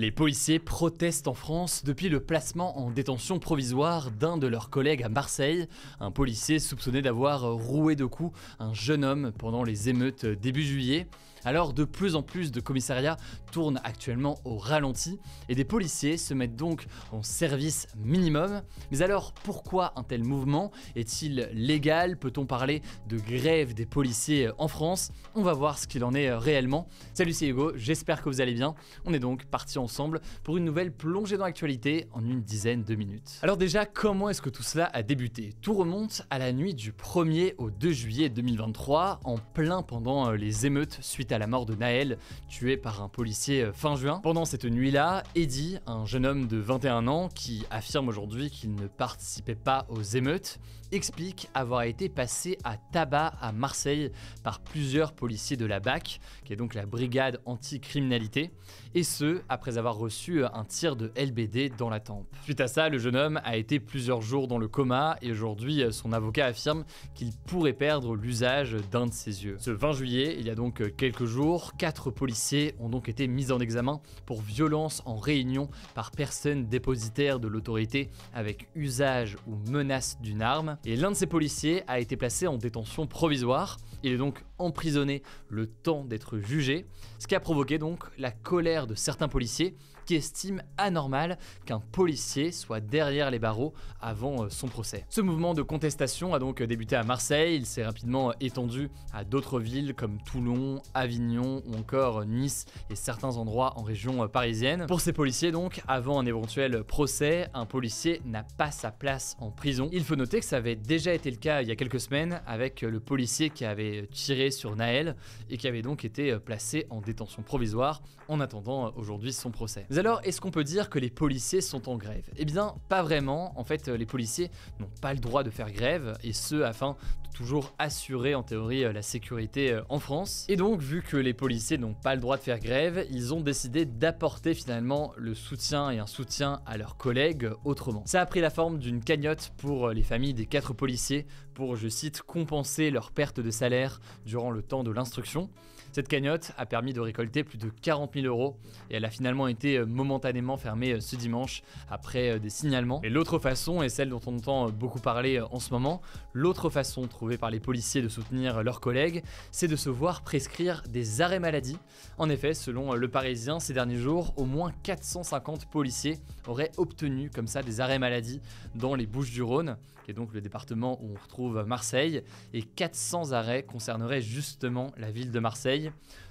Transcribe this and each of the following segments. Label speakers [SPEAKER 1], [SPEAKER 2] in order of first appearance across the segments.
[SPEAKER 1] Les policiers protestent en France depuis le placement en détention provisoire d'un de leurs collègues à Marseille, un policier soupçonné d'avoir roué de coups un jeune homme pendant les émeutes début juillet. Alors de plus en plus de commissariats tournent actuellement au ralenti et des policiers se mettent donc en service minimum. Mais alors pourquoi un tel mouvement Est-il légal? Peut-on parler de grève des policiers en France? On va voir ce qu'il en est réellement. Salut c'est Hugo, j'espère que vous allez bien. On est donc parti ensemble pour une nouvelle plongée dans l'actualité en une dizaine de minutes. Alors déjà, comment est-ce que tout cela a débuté? Tout remonte à la nuit du 1er au 2 juillet 2023, en plein pendant les émeutes suite à la mort de Naël, tué par un policier euh, fin juin. Pendant cette nuit-là, Eddie, un jeune homme de 21 ans qui affirme aujourd'hui qu'il ne participait pas aux émeutes, explique avoir été passé à tabac à Marseille par plusieurs policiers de la BAC, qui est donc la brigade anti-criminalité, et ce, après avoir reçu un tir de LBD dans la tempe. Suite à ça, le jeune homme a été plusieurs jours dans le coma, et aujourd'hui, son avocat affirme qu'il pourrait perdre l'usage d'un de ses yeux. Ce 20 juillet, il y a donc quelques jours, quatre policiers ont donc été mis en examen pour violence en réunion par personne dépositaire de l'autorité avec usage ou menace d'une arme. Et l'un de ces policiers a été placé en détention provisoire. Il est donc emprisonné le temps d'être jugé, ce qui a provoqué donc la colère de certains policiers qui estiment anormal qu'un policier soit derrière les barreaux avant euh, son procès. Ce mouvement de contestation a donc débuté à Marseille, il s'est rapidement étendu à d'autres villes comme Toulon, Avignon ou encore Nice et certains endroits en région euh, parisienne. Pour ces policiers donc, avant un éventuel procès, un policier n'a pas sa place en prison. Il faut noter que ça avait déjà été le cas il y a quelques semaines avec le policier qui avait tiré sur Naël et qui avait donc été placé en détention provisoire en attendant aujourd'hui son procès. Mais alors, est-ce qu'on peut dire que les policiers sont en grève? Eh bien, pas vraiment. En fait, les policiers n'ont pas le droit de faire grève et ce afin de toujours assurer en théorie la sécurité en France. Et donc, vu que les policiers n'ont pas le droit de faire grève, ils ont décidé d'apporter finalement le soutien et un soutien à leurs collègues autrement. Ça a pris la forme d'une cagnotte pour les familles des quatre policiers pour, je cite, compenser leur perte de salaire durant le temps de l'instruction. Cette cagnotte a permis de récolter plus de 40 000 euros et elle a finalement été momentanément fermée ce dimanche après des signalements. Et l'autre façon, et celle dont on entend beaucoup parler en ce moment, l'autre façon trouvée par les policiers de soutenir leurs collègues, c'est de se voir prescrire des arrêts maladie. En effet, selon Le Parisien, ces derniers jours, au moins 450 policiers auraient obtenu comme ça des arrêts maladie dans les Bouches du Rhône, qui est donc le département où on retrouve Marseille, et 400 arrêts concerneraient justement la ville de Marseille,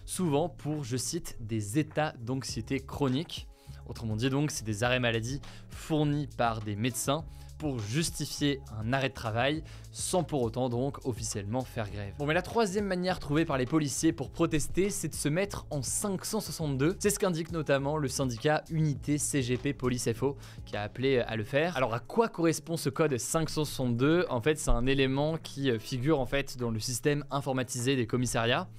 [SPEAKER 1] souvent pour, je cite, des états d'anxiété chronique. Autrement dit donc, c'est des arrêts maladie fournis par des médecins pour justifier un arrêt de travail sans pour autant donc officiellement faire grève. Bon mais la troisième manière trouvée par les policiers pour protester c'est de se mettre en 562. C'est ce qu'indique notamment le syndicat Unité CGP Police FO qui a appelé à le faire. Alors à quoi correspond ce code 562 En fait c'est un élément qui figure en fait dans le système informatisé des commissariats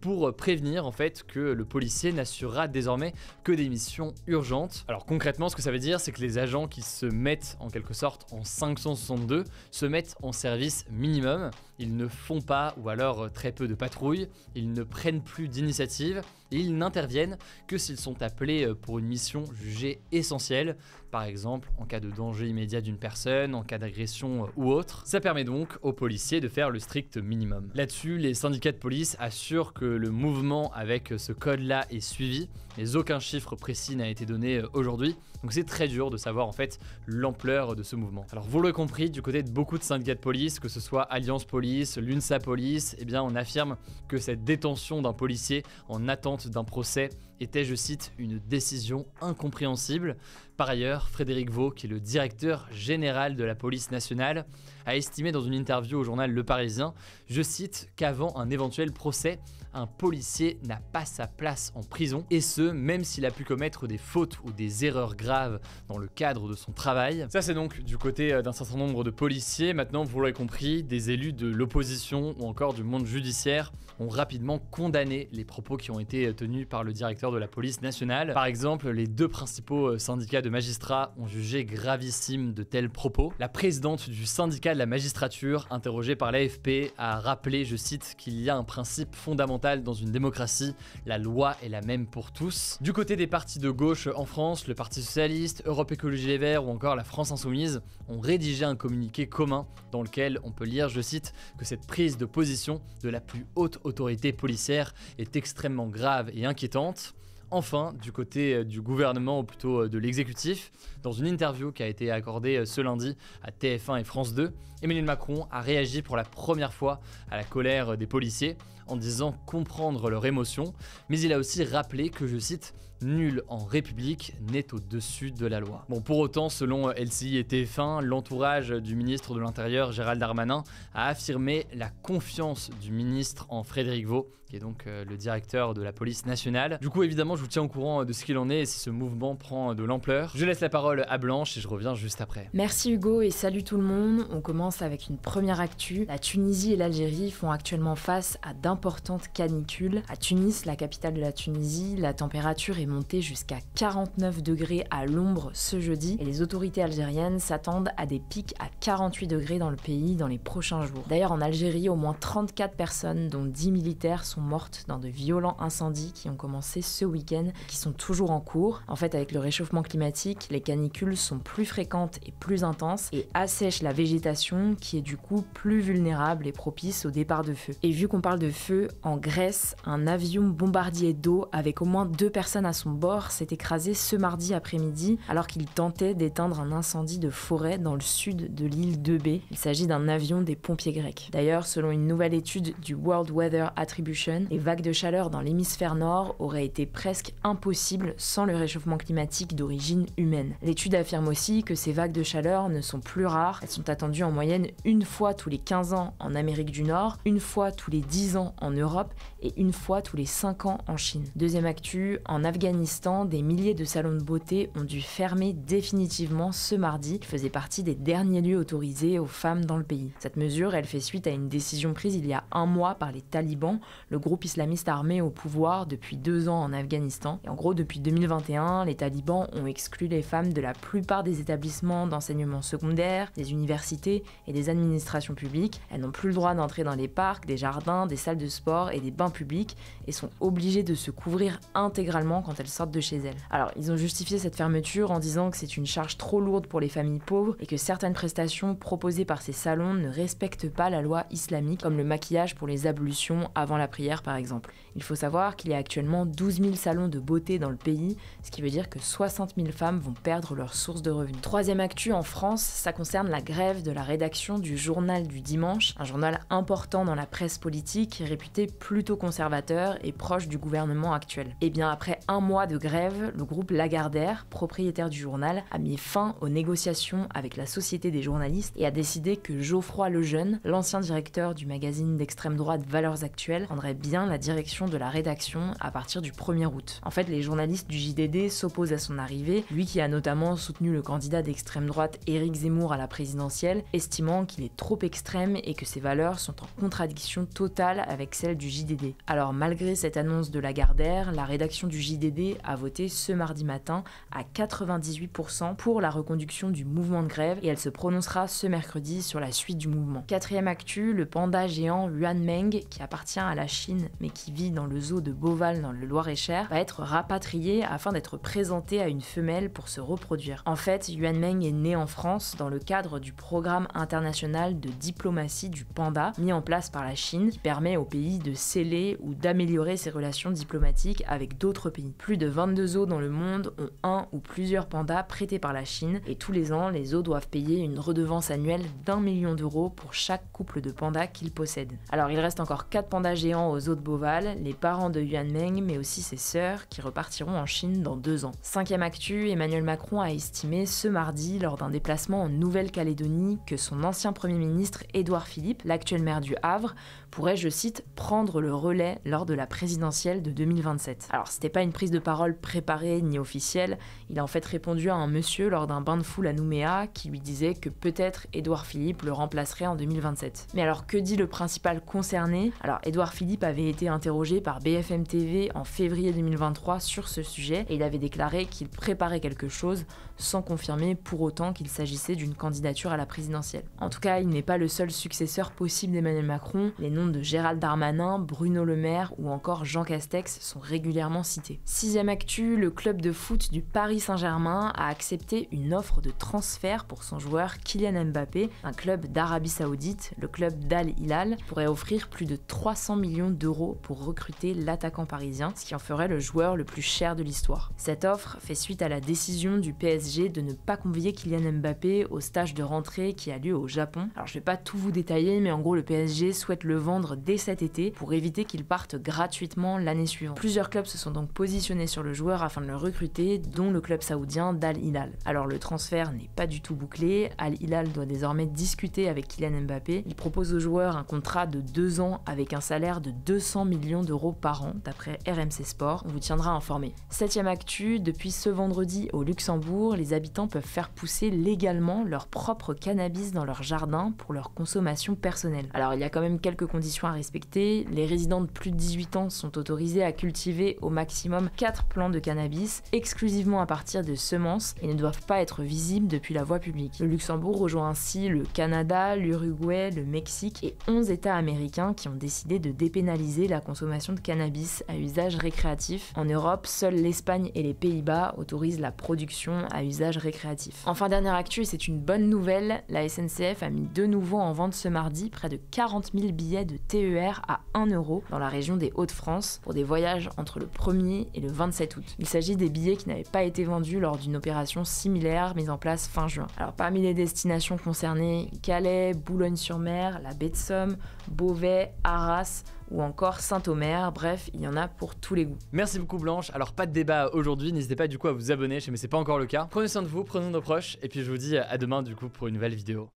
[SPEAKER 1] pour prévenir en fait que le policier n'assurera désormais que des missions urgentes. Alors concrètement ce que ça veut dire c'est que les agents qui se mettent en quelque sorte en 562 se mettent en service minimum, ils ne font pas ou alors très peu de patrouilles, ils ne prennent plus d'initiative ils n'interviennent que s'ils sont appelés pour une mission jugée essentielle, par exemple en cas de danger immédiat d'une personne, en cas d'agression ou autre. Ça permet donc aux policiers de faire le strict minimum. Là-dessus, les syndicats de police assurent que le mouvement avec ce code-là est suivi, mais aucun chiffre précis n'a été donné aujourd'hui, donc c'est très dur de savoir en fait l'ampleur de ce mouvement. Alors vous l'aurez compris, du côté de beaucoup de syndicats de police, que ce soit Alliance Police, l'UNSA Police, eh bien on affirme que cette détention d'un policier en attente d'un procès était, je cite, une décision incompréhensible. Par ailleurs, Frédéric Vaux, qui est le directeur général de la police nationale, a estimé dans une interview au journal Le Parisien, je cite, qu'avant un éventuel procès, un policier n'a pas sa place en prison, et ce, même s'il a pu commettre des fautes ou des erreurs graves dans le cadre de son travail. Ça c'est donc du côté d'un certain nombre de policiers, maintenant vous l'aurez compris, des élus de l'opposition ou encore du monde judiciaire ont rapidement condamné les propos qui ont été tenus par le directeur de la police nationale. Par exemple, les deux principaux euh, syndicats de magistrats ont jugé gravissime de tels propos. La présidente du syndicat de la magistrature, interrogée par l'AFP, a rappelé, je cite, qu'il y a un principe fondamental dans une démocratie, la loi est la même pour tous. Du côté des partis de gauche en France, le Parti Socialiste, Europe Écologie Les Verts ou encore la France Insoumise ont rédigé un communiqué commun dans lequel on peut lire, je cite, que cette prise de position de la plus haute autorité policière est extrêmement grave et inquiétante. Enfin, du côté euh, du gouvernement, ou plutôt euh, de l'exécutif, dans une interview qui a été accordée euh, ce lundi à TF1 et France 2, Emmanuel Macron a réagi pour la première fois à la colère des policiers en disant comprendre leur émotion, mais il a aussi rappelé que, je cite, Nul en République n'est au-dessus de la loi. Bon, pour autant, selon LCI et TF1, l'entourage du ministre de l'Intérieur, Gérald Darmanin, a affirmé la confiance du ministre en Frédéric Vaux, qui est donc euh, le directeur de la police nationale. Du coup, évidemment, je vous tiens au courant de ce qu'il en est et si ce mouvement prend de l'ampleur. Je laisse la parole à Blanche et je reviens juste après.
[SPEAKER 2] Merci Hugo et salut tout le monde. On commence avec une première actu. La Tunisie et l'Algérie font actuellement face à d'importantes canicules. À Tunis, la capitale de la Tunisie, la température est montée jusqu'à 49 degrés à l'ombre ce jeudi et les autorités algériennes s'attendent à des pics à 48 degrés dans le pays dans les prochains jours. D'ailleurs, en Algérie, au moins 34 personnes, dont 10 militaires, sont mortes dans de violents incendies qui ont commencé ce week-end qui sont toujours en cours. En fait, avec le réchauffement climatique, les canicules sont plus fréquentes et plus intenses et assèchent la végétation qui est du coup plus vulnérable et propice au départ de feu. Et vu qu'on parle de feu, en Grèce, un avion bombardier d'eau avec au moins deux personnes à son bord s'est écrasé ce mardi après-midi alors qu'il tentait d'éteindre un incendie de forêt dans le sud de l'île de B. Il s'agit d'un avion des pompiers grecs. D'ailleurs, selon une nouvelle étude du World Weather Attribution, les vagues de chaleur dans l'hémisphère nord auraient été presque impossibles sans le réchauffement climatique d'origine humaine. L'étude affirme aussi que ces vagues de chaleur ne sont plus rares, elles sont attendues en moyenne une fois tous les 15 ans en Amérique du Nord, une fois tous les 10 ans en Europe et une fois tous les 5 ans en Chine. Deuxième actu, en Afghanistan, des milliers de salons de beauté ont dû fermer définitivement ce mardi, qui faisait partie des derniers lieux autorisés aux femmes dans le pays. Cette mesure, elle fait suite à une décision prise il y a un mois par les talibans, le groupe islamiste armé au pouvoir depuis deux ans en Afghanistan. Et en gros, depuis 2021, les talibans ont exclu les femmes de la plupart des établissements d'enseignement secondaire, des universités et des administrations publiques. Elles n'ont plus le droit d'entrer dans les parcs, des jardins, des salles de sport et des bains publics et sont obligées de se couvrir intégralement quand elles sortent de chez elles. Alors, ils ont justifié cette fermeture en disant que c'est une charge trop lourde pour les familles pauvres et que certaines prestations proposées par ces salons ne respectent pas la loi islamique, comme le maquillage pour les ablutions avant la prière par exemple. Il faut savoir qu'il y a actuellement 12 000 salons de beauté dans le pays, ce qui veut dire que 60 000 femmes vont perdre leur source de revenus. Troisième actu en France, ça concerne la grève de la rédaction du Journal du Dimanche, un journal important dans la presse politique, réputé plutôt conservateur et proche du gouvernement actuel. Et eh bien après un mois de grève, le groupe Lagardère, propriétaire du journal, a mis fin aux négociations avec la Société des journalistes et a décidé que Geoffroy Lejeune, l'ancien directeur du magazine d'extrême droite Valeurs Actuelles, prendrait bien la direction de la rédaction à partir du 1er août. En fait, les journalistes du JDD s'opposent à son arrivée, lui qui a notamment soutenu le candidat d'extrême droite Éric Zemmour à la présidentielle, estimant qu'il est trop extrême et que ses valeurs sont en contradiction totale avec celles du JDD. Alors malgré cette annonce de Lagardère, la rédaction du JDD a voté ce mardi matin à 98% pour la reconduction du mouvement de grève et elle se prononcera ce mercredi sur la suite du mouvement. Quatrième actu, le panda géant Yuan Meng, qui appartient à la Chine mais qui vit dans le zoo de Beauval dans le Loir-et-Cher, va être rapatrié afin d'être présenté à une femelle pour se reproduire. En fait, Yuan Meng est né en France dans le cadre du programme international de diplomatie du panda mis en place par la Chine qui permet au pays de sceller ou d'améliorer ses relations diplomatiques avec d'autres pays. Plus de 22 zoos dans le monde ont un ou plusieurs pandas prêtés par la Chine et tous les ans, les zoos doivent payer une redevance annuelle d'un million d'euros pour chaque couple de pandas qu'ils possèdent. Alors il reste encore 4 pandas géants aux de Beauval, les parents de Yuan Meng, mais aussi ses sœurs, qui repartiront en Chine dans deux ans. Cinquième actu, Emmanuel Macron a estimé ce mardi, lors d'un déplacement en Nouvelle-Calédonie, que son ancien Premier ministre Édouard Philippe, l'actuel maire du Havre, pourrait, je cite, prendre le relais lors de la présidentielle de 2027. Alors, c'était pas une prise de parole préparée ni officielle, il a en fait répondu à un monsieur lors d'un bain de foule à Nouméa qui lui disait que peut-être Édouard Philippe le remplacerait en 2027. Mais alors, que dit le principal concerné? Alors, Édouard Philippe avait été interrogé par BFM TV en février 2023 sur ce sujet et il avait déclaré qu'il préparait quelque chose sans confirmer pour autant qu'il s'agissait d'une candidature à la présidentielle. En tout cas, il n'est pas le seul successeur possible d'Emmanuel Macron. De Gérald Darmanin, Bruno Le Maire ou encore Jean Castex sont régulièrement cités. Sixième actu, le club de foot du Paris Saint-Germain a accepté une offre de transfert pour son joueur Kylian Mbappé, un club d'Arabie Saoudite, le club d'Al Hilal, pourrait offrir plus de 300 millions d'euros pour recruter l'attaquant parisien, ce qui en ferait le joueur le plus cher de l'histoire. Cette offre fait suite à la décision du PSG de ne pas convier Kylian Mbappé au stage de rentrée qui a lieu au Japon. Alors je vais pas tout vous détailler, mais en gros le PSG souhaite le vendre dès cet été pour éviter qu'il parte gratuitement l'année suivante. Plusieurs clubs se sont donc positionnés sur le joueur afin de le recruter, dont le club saoudien d'Al Hilal. Alors le transfert n'est pas du tout bouclé, Al Hilal doit désormais discuter avec Kylian Mbappé. Il propose au joueur un contrat de deux ans avec un salaire de 200 millions d'euros par an, d'après RMC Sport. On vous tiendra informé. Septième actu, depuis ce vendredi au Luxembourg, les habitants peuvent faire pousser légalement leur propre cannabis dans leur jardin pour leur consommation personnelle. Alors il y a quand même quelques conditions à respecter. Les résidents de plus de 18 ans sont autorisés à cultiver au maximum 4 plants de cannabis exclusivement à partir de semences et ne doivent pas être visibles depuis la voie publique. Le Luxembourg rejoint ainsi le Canada, l'Uruguay, le Mexique et 11 États américains qui ont décidé de dépénaliser la consommation de cannabis à usage récréatif. En Europe, seuls l'Espagne et les Pays-Bas autorisent la production à usage récréatif. Enfin, dernière actu, c'est une bonne nouvelle, la SNCF a mis de nouveau en vente ce mardi près de 40 000 billets de TER à 1 euro dans la région des Hauts-de-France pour des voyages entre le 1er et le 27 août. Il s'agit des billets qui n'avaient pas été vendus lors d'une opération similaire mise en place fin juin. Alors parmi les destinations concernées, Calais, Boulogne-sur-Mer, la baie de Somme, Beauvais, Arras, ou encore Saint-Omer. Bref, il y en a pour tous les goûts.
[SPEAKER 1] Merci beaucoup Blanche. Alors pas de débat aujourd'hui, n'hésitez pas du coup à vous abonner, mais c'est pas encore le cas. Prenez soin de vous, prenez nos proches, et puis je vous dis à demain du coup pour une nouvelle vidéo.